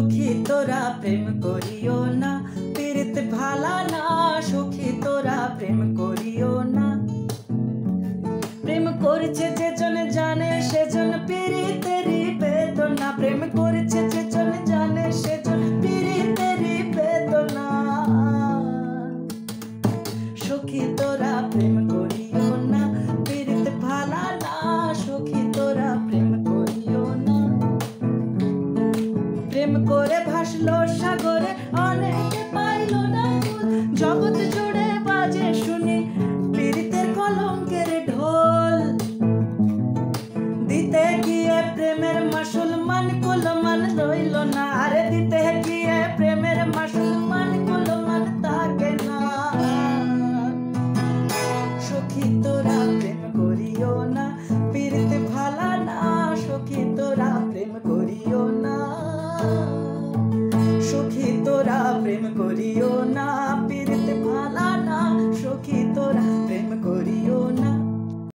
তোরা প্রেম করিও না, পীড়িত ভালা না, সখী তোরা প্রেম করিও না। প্রেম করেছে যে জন জানে সেজন পীড়িতেরই বেদনা। প্রেম করেছে যে জন জানে, সেজন পীড়িতেরই বেদনা। সখী তোরা প্রেম প্রেম করে ভাসলো সাগরে, অনেকে পাইল না জগৎ জুড়ে বাজে শুনি পীড়িতের কলঙ্কের ঢোল। দিতে গিয়ে প্রেমের মাসুল মান কুল মান রইল না। আরে দিতে গিয়ে প্রেমের মাসুল মান কুল মান থাকে না। সখী তো me podía